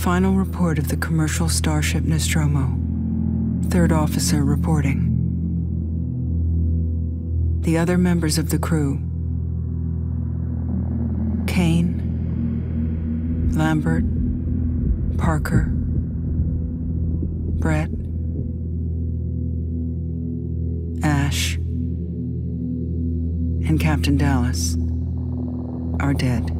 Final report of the commercial starship Nostromo. Third officer reporting. The other members of the crew Kane, Lambert, Parker, Brett, Ash, and Captain Dallas are dead.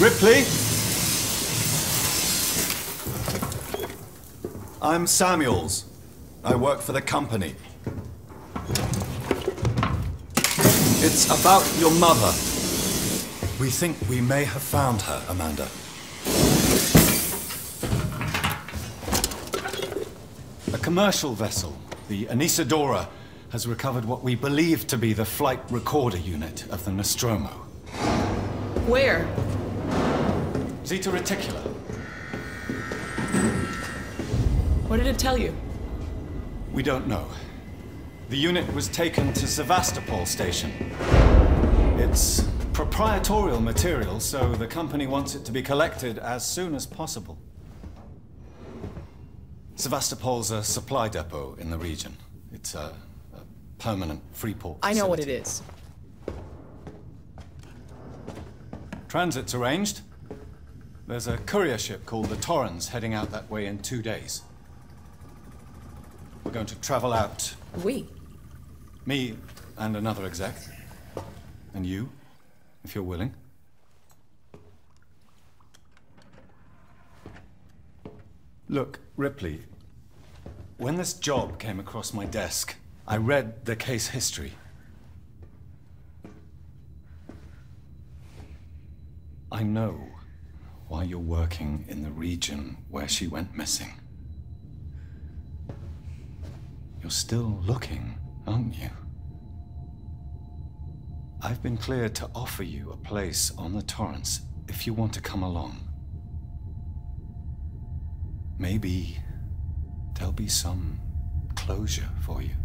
Ripley? I'm Samuels. I work for the company. It's about your mother. We think we may have found her, Amanda. A commercial vessel, the Anesidora, has recovered what we believe to be the flight recorder unit of the Nostromo. Where? Zeta Reticuli. What did it tell you? We don't know. The unit was taken to Sevastopol station. It's proprietorial material, so the company wants it to be collected as soon as possible. Sevastopol's a supply depot in the region. It's a, a permanent free port. I know what it is. Transit's arranged. There's a courier ship called the Torrens heading out that way in two days. We're going to travel out, We? me and another exec. And you, if you're willing. Look, Ripley, when this job came across my desk, I read the case history. I know why you're working in the region where she went missing. You're still looking, aren't you? I've been cleared to offer you a place on the Torrens if you want to come along. Maybe there'll be some closure for you.